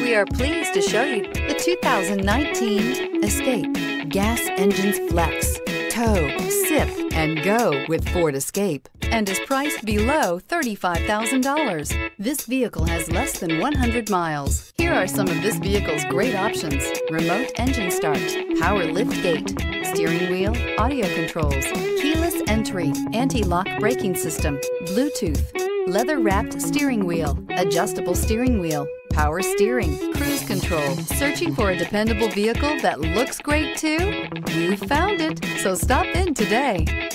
We are pleased to show you the 2019 Escape. Gas engines flex, tow, sip, and go with Ford Escape and is priced below $35,000. This vehicle has less than 100 miles. Here are some of this vehicle's great options. Remote engine start, power lift gate, steering wheel, audio controls, keyless entry, anti-lock braking system, Bluetooth, leather-wrapped steering wheel, adjustable steering wheel, power steering, cruise control. Searching for a dependable vehicle that looks great too? You found it, so stop in today.